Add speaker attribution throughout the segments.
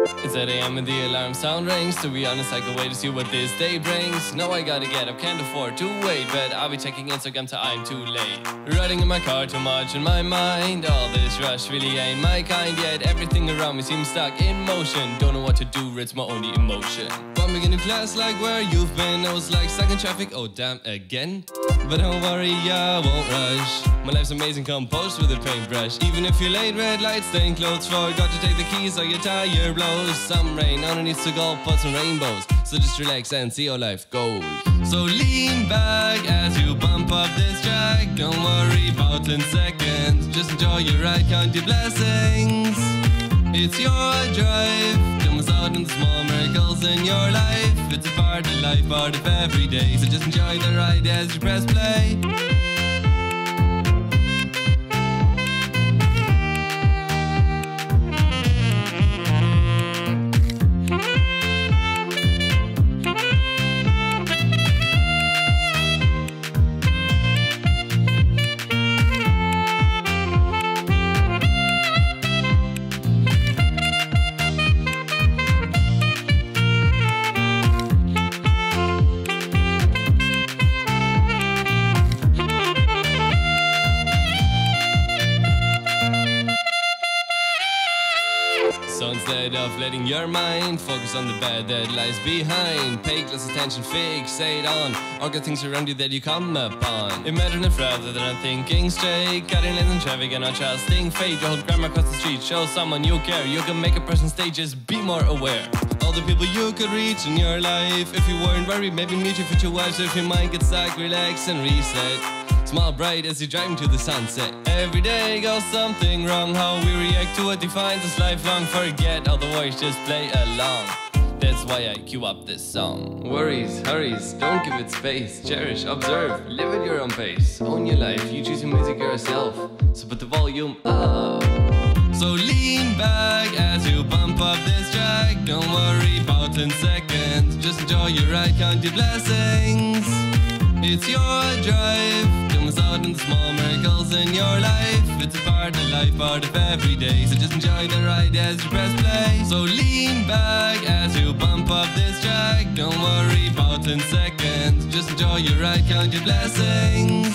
Speaker 1: It's 8 a.m. and the alarm sound rings. To be honest, I can wait to see what this day brings. No, I gotta get up, can't afford to wait. But I'll be checking Instagram till I'm too late. Riding in my car, too much in my mind. All this rush really ain't my kind yet. Everything around me seems stuck in motion. Don't know what to do, it's my only emotion. Bumping into class like where you've been. Oh, I was like stuck in traffic, oh damn, again. But don't worry, I won't rush. My life's amazing, composed with a paintbrush. Even if you're late, red lights, stained clothes, forgot to take the keys or your tire blows. Some rain underneath the golf pots and rainbows. So just relax and see how life goes. So lean back as you bump up this track. Don't worry about 10 seconds. Just enjoy your ride, count your blessings. It's your drive. Don't out on the small miracles in your life. It's a part of life, part of every day. So just enjoy the ride as you press play. Instead of letting your mind focus on the bad that lies behind, pay close attention, fixate on all good things around you that you come upon. Imagine if rather than thinking straight, cutting lanes in traffic and not trusting fate, you hold grammar across the street, show someone you care. You can make a person stay, just be more aware. All the people you could reach in your life. If you weren't worried, maybe meet your future wife. So if your mind gets stuck, relax and reset. Smile bright as you're driving to the sunset. Every day goes something wrong. How we react to what defines us lifelong. Forget worries, just play along. That's why I cue up this song. Worries, hurries, don't give it space. Cherish, observe, live at your own pace. Own your life, you choose your music yourself. So put the volume up. So lean back as you bump up this track. Don't worry about 10 seconds. Just enjoy your ride, count your blessings. It's your drive. Miss out the small miracles in your life. It's a part of life, part of every day. So just enjoy the ride as you press play. So lean back as you bump up this track. Don't worry about 10 seconds. Just enjoy your ride, count your blessings.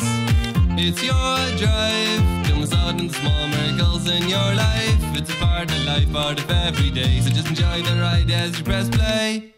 Speaker 1: It's your drive. Miss out on the small miracles in your life. It's a part of life, part of every day. So just enjoy the ride as you press play.